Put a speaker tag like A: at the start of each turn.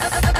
A: up, up, up.